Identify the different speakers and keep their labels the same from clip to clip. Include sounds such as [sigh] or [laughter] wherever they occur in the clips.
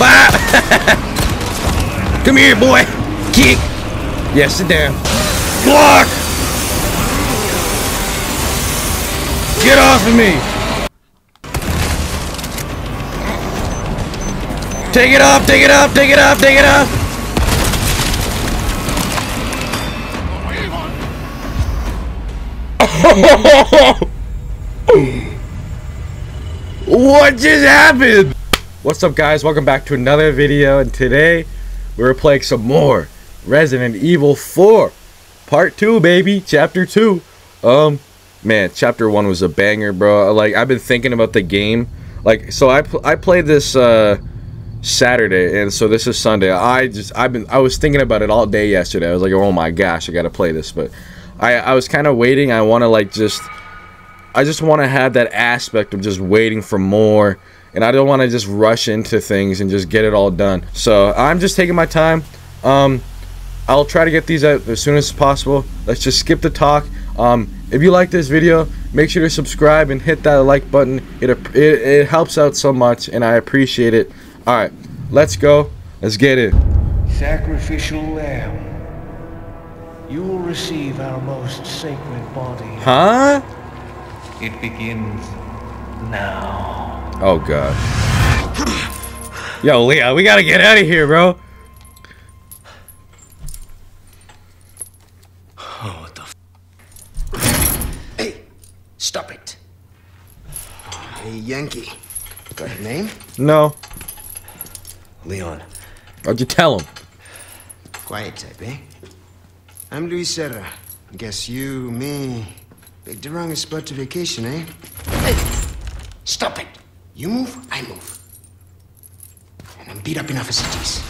Speaker 1: [laughs] Come here, boy. Kick. Yes, sit down. Block! Get off of me! Take it off, take it off, take it off, take it off! [laughs] what just happened? What's up guys, welcome back to another video and today we're playing some more Resident Evil 4 Part 2 baby, Chapter 2 Um, man, Chapter 1 was a banger bro, like I've been thinking about the game. Like, so I, I played this uh, Saturday and so this is Sunday. I just, I've been, I was thinking about it all day yesterday. I was like, oh my gosh, I gotta play this. But I, I was kind of waiting, I want to like just I just want to have that aspect of just waiting for more and I don't want to just rush into things and just get it all done. So I'm just taking my time. Um, I'll try to get these out as soon as possible. Let's just skip the talk. Um, if you like this video, make sure to subscribe and hit that like button. It, it, it helps out so much and I appreciate it. Alright, let's go. Let's get it.
Speaker 2: Sacrificial lamb. You will receive our most sacred body.
Speaker 1: Huh?
Speaker 2: It begins now.
Speaker 1: Oh god. Yo, Leah, we gotta get out of here, bro.
Speaker 2: Oh, what the f
Speaker 3: Hey, stop it. Hey, Yankee. Got a name?
Speaker 1: No.
Speaker 2: Leon.
Speaker 1: Why'd you tell him?
Speaker 3: Quiet type, eh? I'm Luis Serra. Guess you, me, picked the wrongest spot to vacation, eh? Hey, stop it. You move, I move. And I'm beat up enough as it is.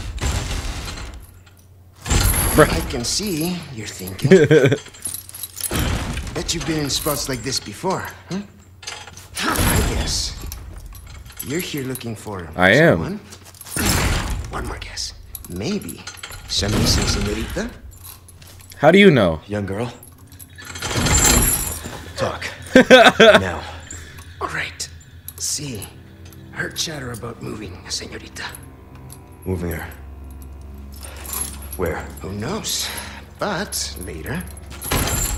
Speaker 3: I can see you're thinking. [laughs] Bet you've been in spots like this before, huh? I guess. You're here looking for
Speaker 1: I am.
Speaker 3: One more guess. Maybe some missing senorita?
Speaker 1: How do you know?
Speaker 2: Young girl. Talk. [laughs] now.
Speaker 3: All right. See, heard chatter about moving, senorita.
Speaker 2: Moving her. Where?
Speaker 3: Who knows? But later,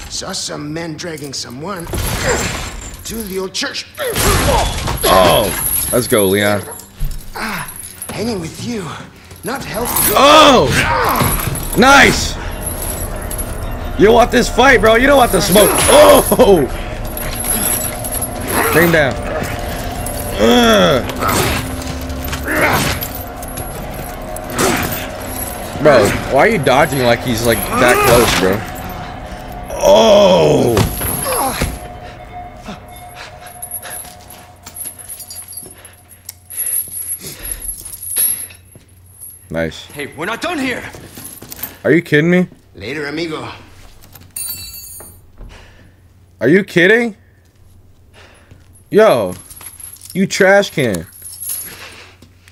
Speaker 3: saw some men dragging someone to the old church.
Speaker 1: Oh, let's go, Leon.
Speaker 3: Ah, hanging with you, not healthy.
Speaker 1: Oh, nice. You don't want this fight, bro. You don't want the smoke. Oh, bring down. Ugh. Bro, why are you dodging like he's like that close, bro? Oh. Nice.
Speaker 2: Hey, we're not done here!
Speaker 1: Are you kidding me?
Speaker 3: Later, amigo.
Speaker 1: Are you kidding? Yo, you trash can.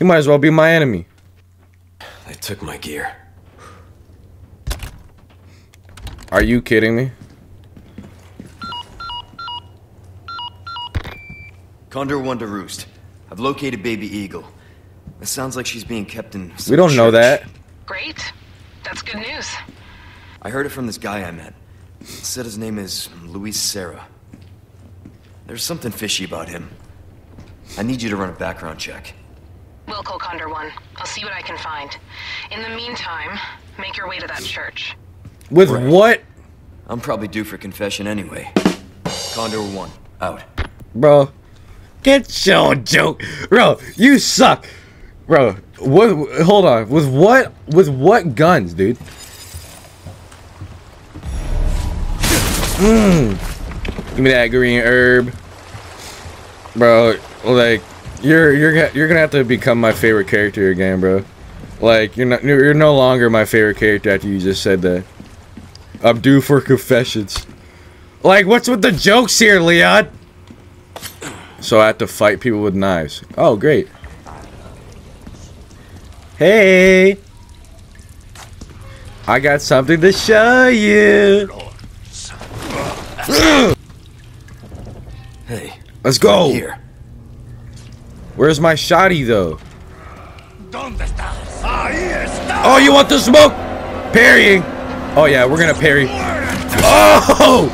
Speaker 1: You might as well be my enemy.
Speaker 2: They took my gear.
Speaker 1: Are you kidding me?
Speaker 4: Condor one to roost. I've located baby eagle. It sounds like she's being kept in. some
Speaker 1: We don't know that.
Speaker 5: Great. That's good news.
Speaker 4: I heard it from this guy I met. Said his name is Luis Serra. There's something fishy about him. I need you to run a background check.
Speaker 5: Will call Condor 1. I'll see what I can find. In the meantime, make your way to that church.
Speaker 1: With
Speaker 4: Right.
Speaker 1: what?
Speaker 4: I'm probably due for confession anyway. Condor one out.
Speaker 1: Bro, get your joke. Bro, you suck. Bro, what? Hold on. With what? With what guns, dude? Mmm. Give me that green herb, bro. Like, you're you're you're gonna have to become my favorite character again, bro. Like, you're not you're no longer my favorite character after you just said that. I'm due for confessions. Like, what's with the jokes here, Leon? So I have to fight people with knives. Oh, great. Hey! I got something to show you.
Speaker 4: Hey,
Speaker 1: Let's go.
Speaker 4: here.
Speaker 1: Where's my shotty though? Oh, you want the smoke? Parrying. Oh yeah, we're gonna parry. Oh!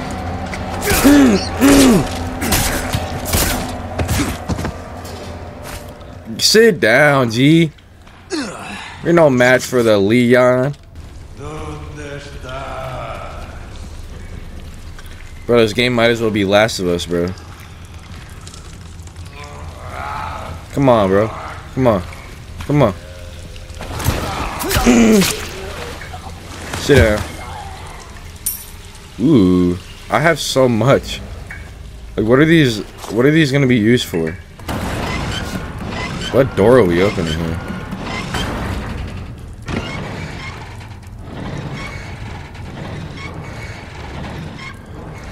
Speaker 1: [laughs] Sit down, G. You're no match for the Leon. Bro, this game might as well be Last of Us, bro. Come on, bro. Come on. Come on. [clears throat] Sit down. Ooh, I have so much. Like, what are these? What are these gonna be used for? What door are we opening here?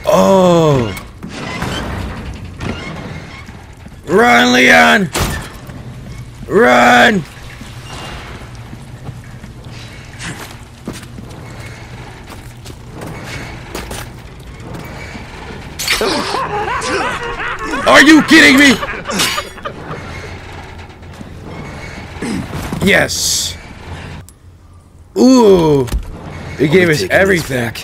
Speaker 1: Oh! Run, Leon! Run! Are you kidding me? Yes. Ooh. It gave us everything.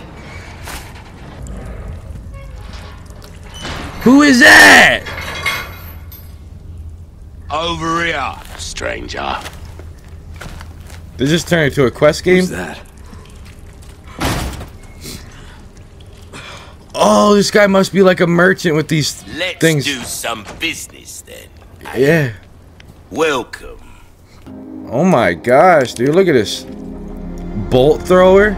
Speaker 1: Who is that?
Speaker 6: Over here, stranger.
Speaker 1: They just turned into a quest game?
Speaker 4: Who's that?
Speaker 1: Oh, this guy must be like a merchant with these
Speaker 6: Let's
Speaker 1: things.
Speaker 6: do some business then.
Speaker 1: Yeah.
Speaker 6: Welcome.
Speaker 1: Oh my gosh, dude, look at this. Bolt thrower.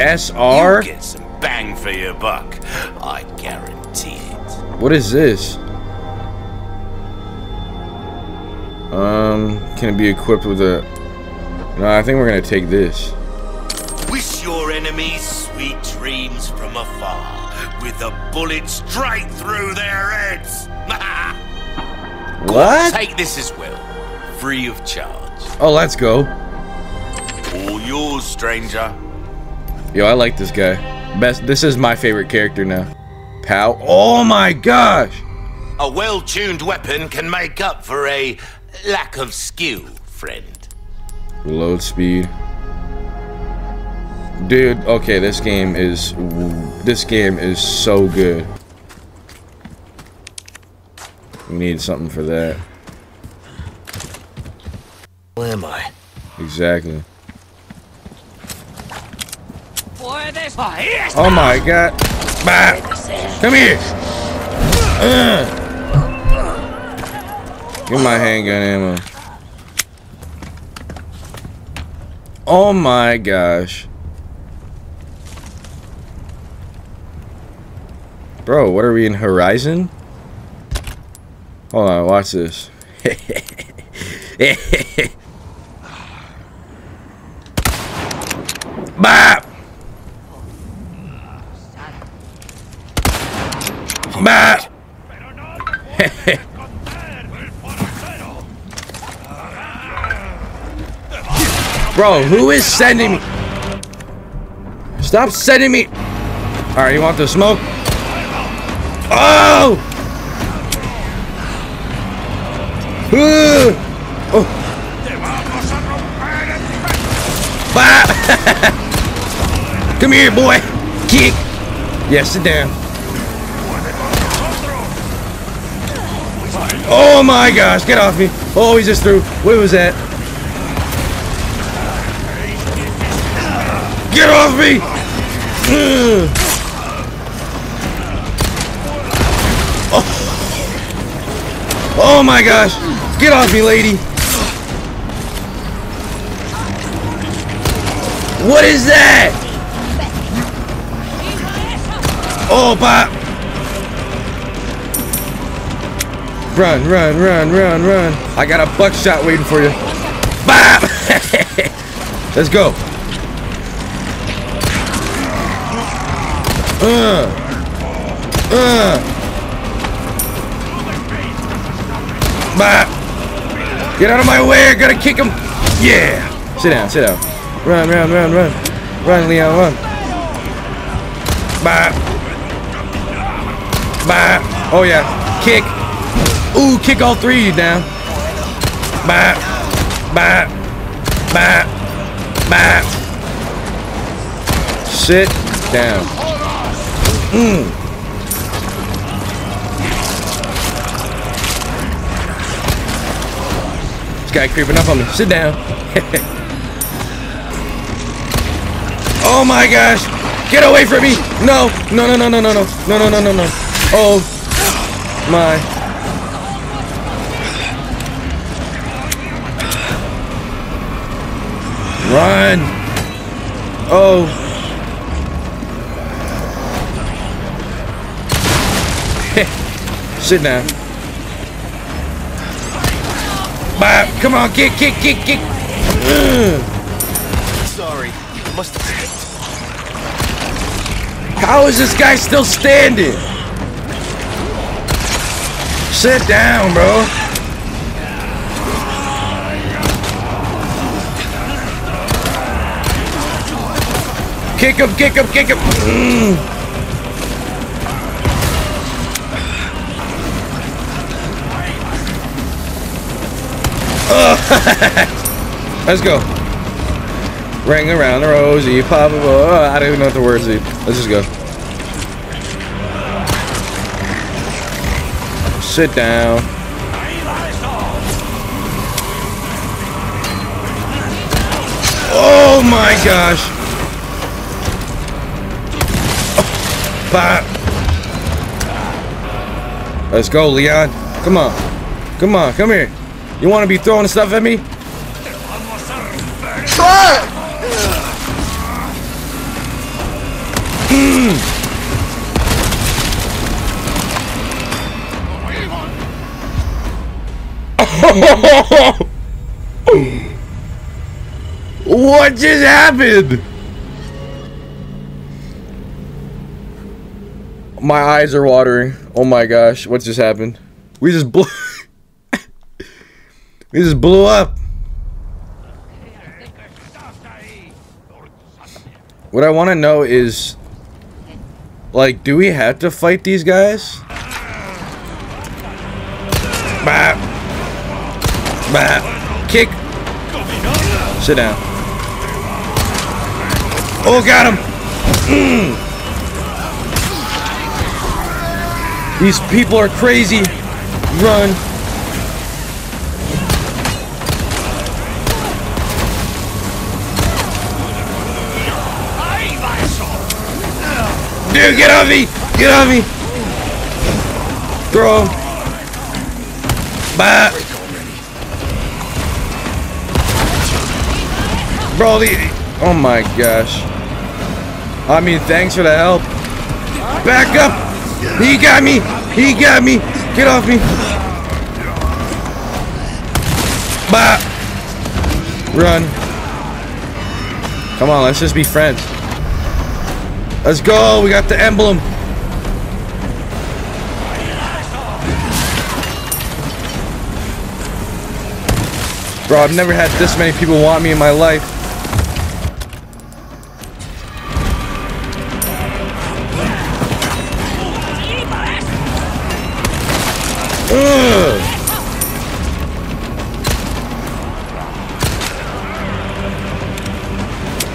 Speaker 1: SR.
Speaker 6: You get some bang for your buck. I guarantee it.
Speaker 1: What is this? Um, can it be equipped with a? No, I think we're gonna take this.
Speaker 6: Wish your enemies sweet dreams from afar, with a bullet straight through their heads. [laughs]
Speaker 1: What?
Speaker 6: Take this as well, free of charge.
Speaker 1: Oh, let's go.
Speaker 6: All yours, stranger.
Speaker 1: Yo, I like this guy. Best. This is my favorite character now. Pow. Oh my gosh.
Speaker 6: A well-tuned weapon can make up for a lack of skill, friend.
Speaker 1: Reload speed. Dude, okay, this game is this game is so good. We need something for that.
Speaker 6: Where am I?
Speaker 1: Exactly. Oh my god. Bah. Come here. Ugh. Give my handgun ammo. Oh my gosh. Bro, what are we in Horizon? Hold on, watch this. [laughs] Bop! Bop! [laughs] Bro, who is sending me? Stop sending me. Alright, you want the smoke? Oh! Ugh. Oh. Bop! [laughs] Come here, boy. Kick. Yeah, sit down. Oh my gosh, get off me. Oh, he's just through. What was that? Get off me! Ugh. [clears throat] Oh. oh my gosh! Get off me, lady! What is that? Oh, pop! Run, run, run, run, run. I got a buckshot waiting for you. Bop! [laughs] Let's go. Uh. Uh. Bop. Get out of my way. I gotta kick him. Yeah. Sit down, sit down. Run, run, run, run. Run, Leon, run. Bop. Bop. Oh, yeah. Kick. Ooh, kick all three of you down. Bap. Bap. Bap. Bap. Sit down. Mm. Guy creeping up on me. Sit down. oh my gosh. Get away from me. No. No, no, no, no, no, no. No, no, no, no, no. Oh my. Run. Oh. Sit down. Bop. Come on, kick, kick, kick, kick. Ugh.
Speaker 2: Sorry. Must have.
Speaker 1: How is this guy still standing? Sit down, bro. Kick him, kick him, kick him. Mm. [laughs] Let's go. Ring around the rosy, pop oh, I don't even know what the words are. Let's just go. Sit down. Oh my gosh. Oh. Let's go, Leon. Come on. Come on, come here. You want to be throwing stuff at me? what just happened? My eyes are watering. Oh my gosh, what just happened? We just blew [laughs] We just blew up. What I want to know is like do we have to fight these guys? Bap. Bap. Kick. Sit down. Oh, got him. Mm. These people are crazy. Run. Dude, get on me! Get on me! Throw him. Bye. Bro, the, oh my gosh. I mean, thanks for the help. Back up! He got me! He got me! Get off me! Bye! Run. Come on, let's just be friends. Let's go! We got the emblem! Bro, I've never had this many people want me in my life.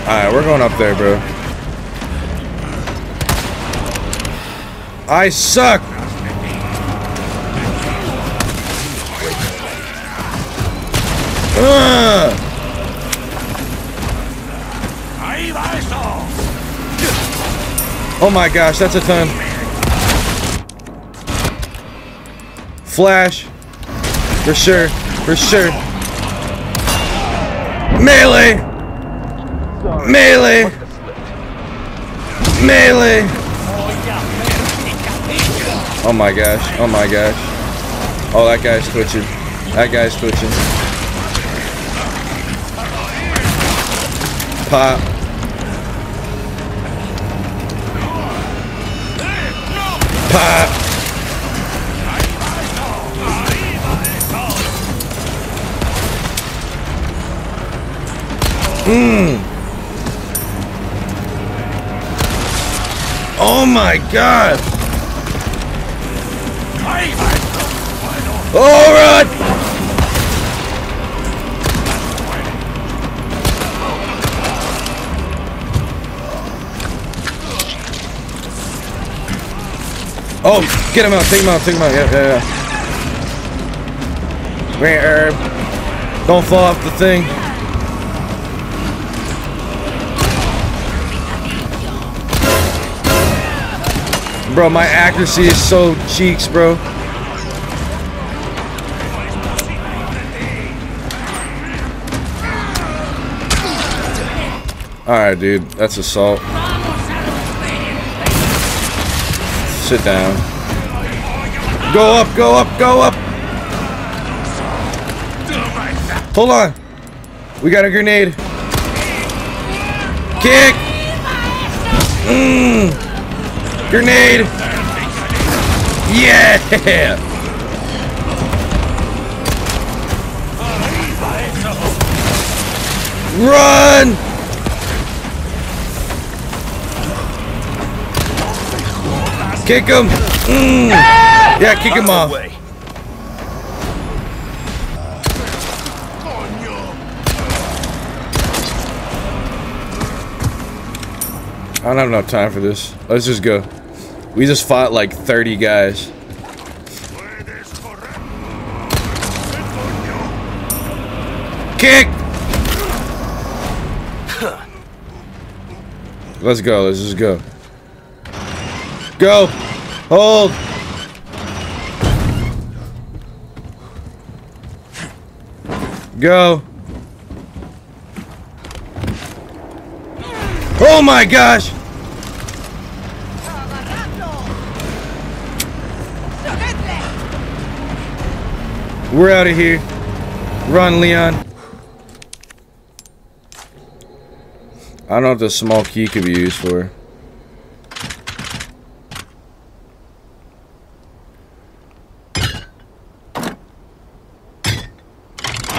Speaker 1: Alright, we're going up there, bro. I suck! Ugh. Oh my gosh, that's a ton. Flash. For sure. For sure. Melee! Melee! Melee! Oh my gosh. Oh my gosh. Oh, that guy's twitching. That guy's twitching. Pop. Pop. Mmm. Oh my god. All right. Oh, get him out, take him out, take him out, yeah, yeah, yeah. Herb. Er, don't fall off the thing. Bro, my accuracy is so cheeks, bro. Alright, dude. That's assault. Sit down. Go up, go up, go up! Hold on. We got a grenade. Kick! Mmm! Grenade! Yeah! Run! Kick him! Mm. Yeah, kick him off. I don't have enough time for this. Let's just go. We just fought like 30 guys. Kick! Let's go. Let's just go. Go! Hold! Go! Oh my gosh! We're out of here. Run, Leon. I don't know what the small key could be used for.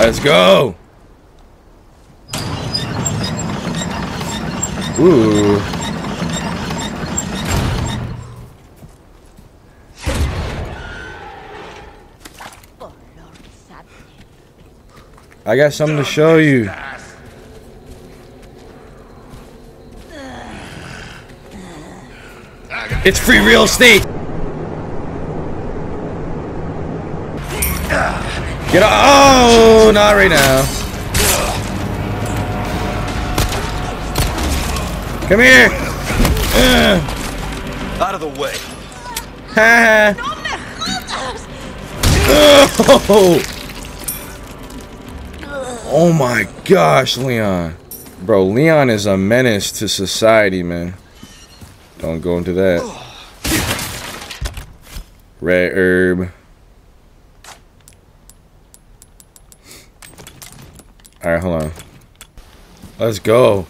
Speaker 1: Let's go! Ooh. I got something to show you. It's free real estate. Get off. Oh, not right now. Come here. Ugh.
Speaker 6: Out of the way.
Speaker 1: Ha ha. Oh. oh my gosh, Leon. Bro, Leon is a menace to society, man. Don't go into that. Red herb. Alright, hold on. Let's go.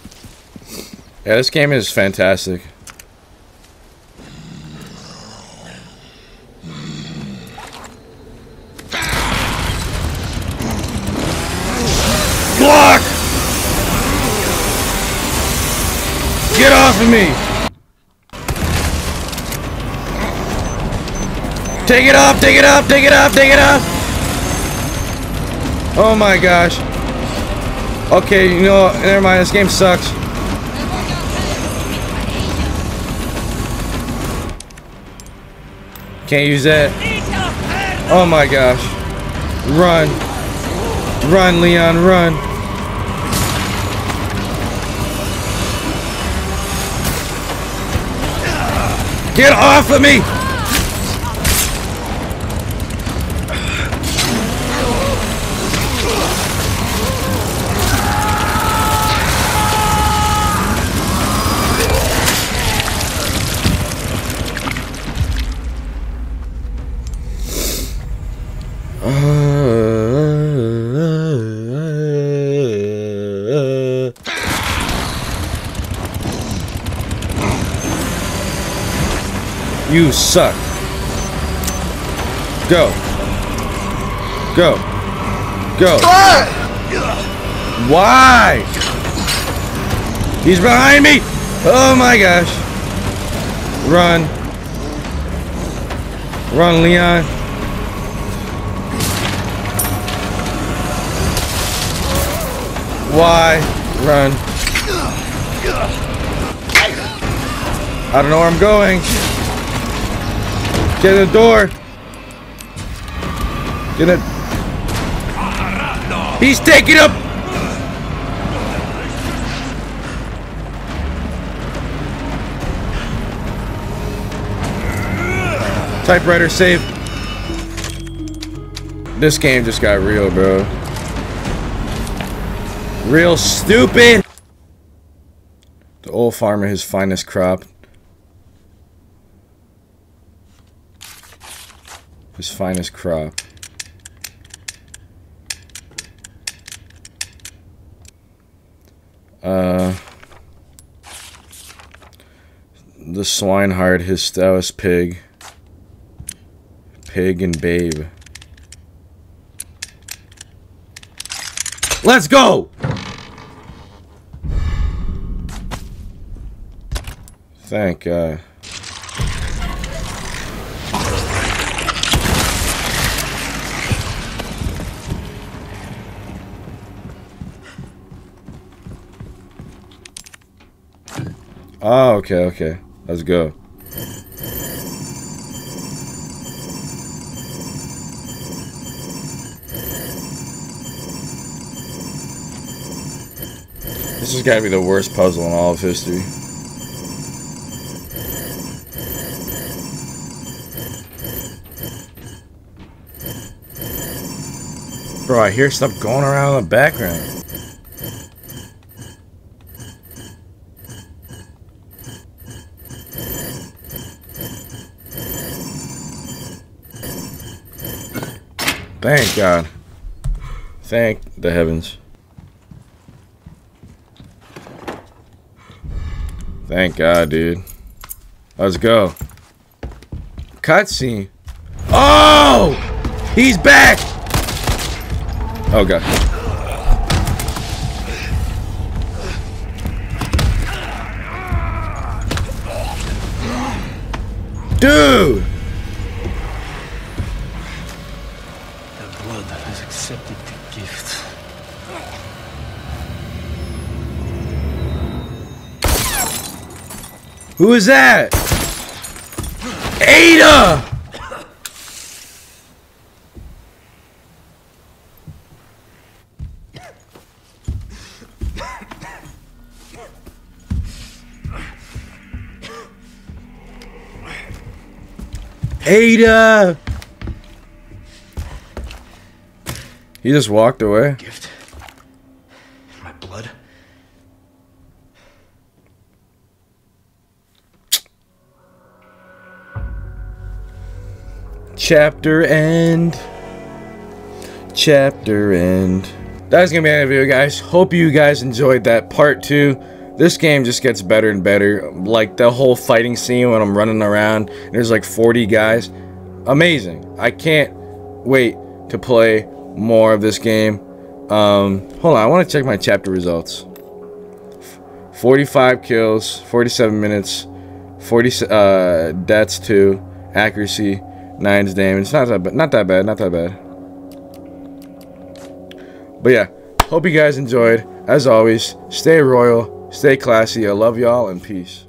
Speaker 1: Yeah, this game is fantastic. Block! Get off of me! Take it off, take it off, take it off, take it off! Oh my gosh. Okay, you know, never mind, this game sucks. Can't use that. Oh my gosh. Run. Run, Leon, run. Get off of me! Suck. Go. Go. Go. Why? He's behind me. Oh my gosh. Run. Run, Leon. Why? Run. I don't know where I'm going. Get in the door. Get in. He's taking up. Typewriter save. This game just got real, bro. Real stupid. The old farmer, his finest crop. His finest crop. Uh, the swineherd, his stoutest pig. Pig and babe. Let's go! Thank God. Oh, okay, okay. Let's go. This has got to be the worst puzzle in all of history. Bro, I hear stuff going around in the background. Thank God. Thank the heavens. Thank God, dude. Let's go. Cutscene. Oh! He's back! Oh, God. Dude! Who is that? Ada! Ada! He just walked away.
Speaker 2: Gift?
Speaker 1: Chapter end. Chapter end. That's gonna be the video, guys. Hope you guys enjoyed that part two. This game just gets better and better. Like the whole fighting scene when I'm running around, there's like 40 guys. Amazing. I can't wait to play more of this game. Um, hold on, I want to check my chapter results. 45 kills, 47 minutes, 40 uh, deaths to accuracy, nines damage. Not that. Not that bad. Not that bad. But yeah, hope you guys enjoyed. As always, stay royal, stay classy. I love y'all and peace.